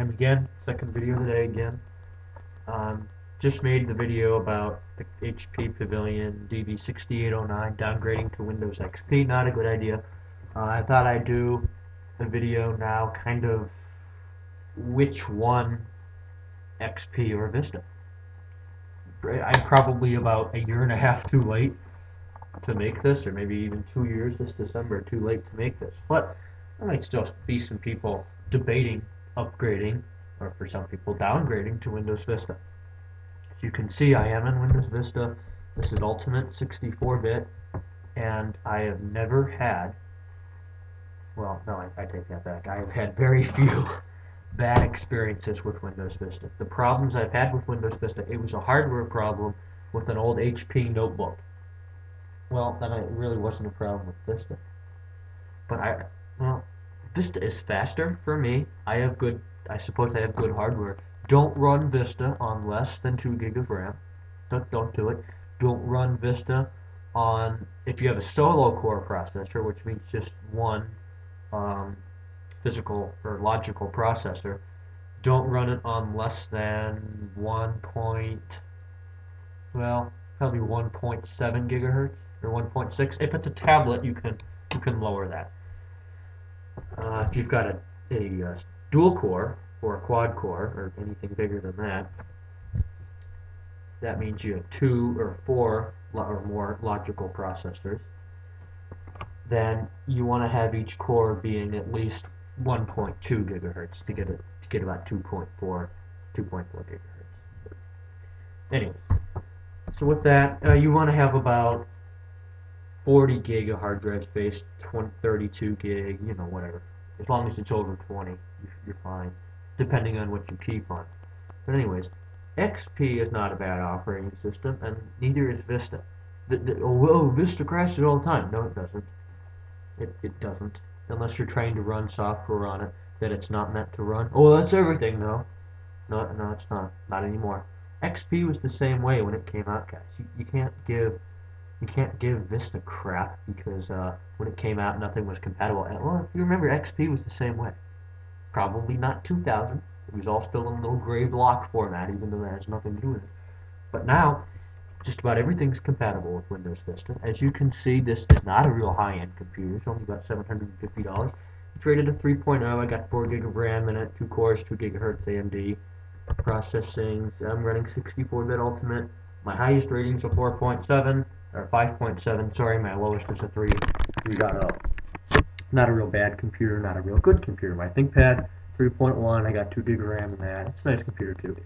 Graham again, second video of the day again. Um, just made the video about the HP Pavilion DV6809 downgrading to Windows XP. Not a good idea. Uh, I thought I'd do a video now, kind of which one, XP or Vista. I'm probably about a year and a half too late to make this, or maybe even two years this December too late to make this. But there might still be some people debating upgrading, or for some people downgrading to Windows Vista. As you can see, I am in Windows Vista. This is Ultimate 64-bit, and I have never had, well, no, I, I take that back. I have had very few bad experiences with Windows Vista. The problems I've had with Windows Vista, it was a hardware problem with an old HP notebook. Well, then it really wasn't a problem with Vista. But I, Vista is faster for me. I have good, I suppose I have good hardware. Don't run Vista on less than 2 gig of RAM. Don't, don't do it. Don't run Vista on, if you have a solo core processor, which means just one um, physical or logical processor, don't run it on less than 1 point, well, probably 1.7 gigahertz or 1.6. If it's a tablet, you can you can lower that. Uh, if you've got a, a, a uh, dual core or a quad core or anything bigger than that, that means you have two or four or more logical processors. Then you want to have each core being at least 1.2 gigahertz to get it to get about 2.4 2.4 gigahertz. Anyway, so with that, uh, you want to have about 40 gig of hard drive space, 20, 32 gig, you know, whatever. As long as it's over 20, you're fine, depending on what you keep on. But anyways, XP is not a bad operating system, and neither is Vista. The, the, oh, oh, Vista crashes all the time. No, it doesn't. It, it doesn't. Unless you're trying to run software on it that it's not meant to run. Oh, that's everything, though. No, no, it's not. Not anymore. XP was the same way when it came out, guys. You, you can't give you can't give Vista crap because uh, when it came out, nothing was compatible. And, well, if you remember, XP was the same way. Probably not 2000. It was all still in little gray block format, even though that has nothing to do with it. But now, just about everything's compatible with Windows Vista. As you can see, this is not a real high-end computer. It's only about $750. It's rated a 3.0. I got 4 gig of RAM in it, 2 cores, 2 gigahertz AMD processing. I'm running 64-bit Ultimate. My highest rating is a 4.7 or 5.7, sorry, my lowest is a 3, 3.0. Not a real bad computer, not a real good computer. My ThinkPad 3.1, I got 2 gig RAM in that. It's a nice computer too.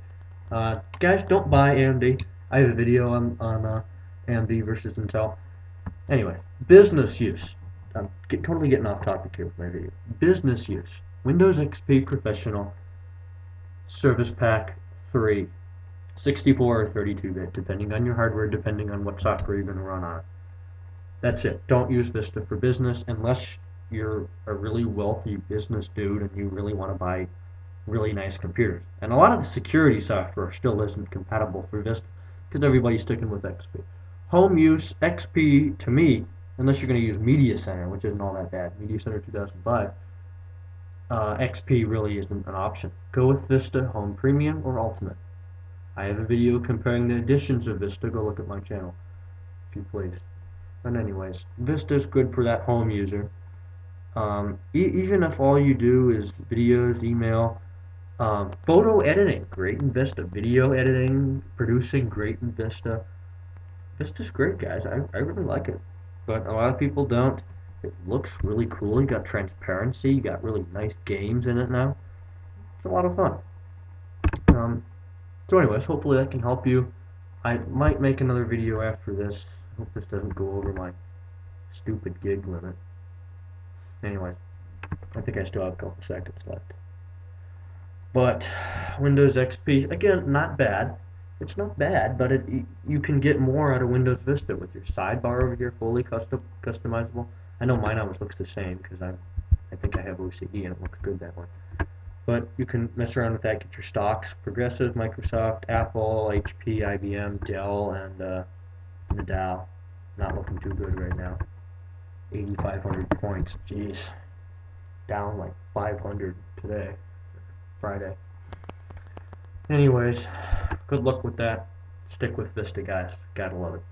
Uh, guys, don't buy AMD. I have a video on, on uh, AMD versus Intel. Anyway, business use. I'm get, totally getting off topic here with my video. Business use. Windows XP Professional Service Pack 3 64 or 32-bit, depending on your hardware, depending on what software you're going to run on. That's it. Don't use Vista for business unless you're a really wealthy business dude and you really want to buy really nice computers. And a lot of the security software still isn't compatible for Vista because everybody's sticking with XP. Home use, XP, to me, unless you're going to use Media Center, which isn't all that bad, Media Center 2005, uh, XP really isn't an option. Go with Vista, Home Premium, or Ultimate. I have a video comparing the additions of Vista. Go look at my channel, if you please. But anyways, Vista is good for that home user. Um, e even if all you do is videos, email, um, photo editing, great in Vista. Video editing, producing, great in Vista. Vista's great, guys. I, I really like it. But a lot of people don't. It looks really cool. You got transparency. You got really nice games in it now. It's a lot of fun. Um, so anyways, hopefully that can help you. I might make another video after this. Hope this doesn't go over my stupid gig limit. Anyways, I think I still have a couple seconds left. But Windows XP, again, not bad. It's not bad, but it, you can get more out of Windows Vista with your sidebar over here, fully custom customizable. I know mine always looks the same because I I think I have OCD and it looks good that way. But you can mess around with that, get your stocks, Progressive, Microsoft, Apple, HP, IBM, Dell, and uh, the Dow. Not looking too good right now. 8,500 points, jeez. Down like 500 today, Friday. Anyways, good luck with that. Stick with Vista, guys. Gotta love it.